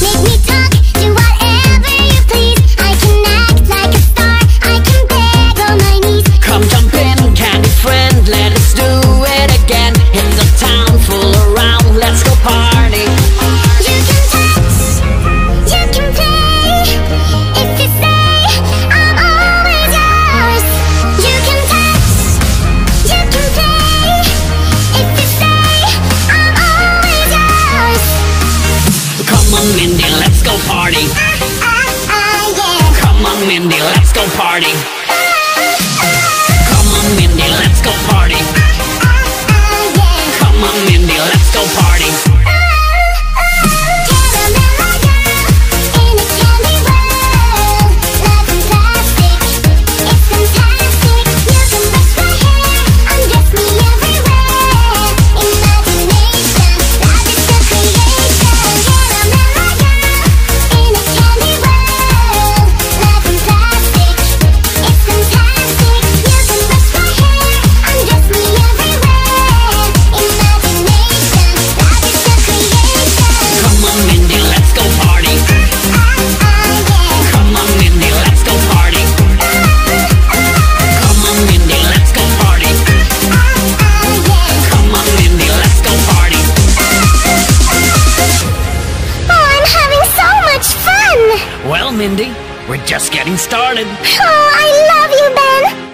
Make me talk Come on, Mindy, let's go party. Uh, uh, uh, yeah. Come on, Mindy, let's go party. Mindy. We're just getting started. Oh, I love you, Ben!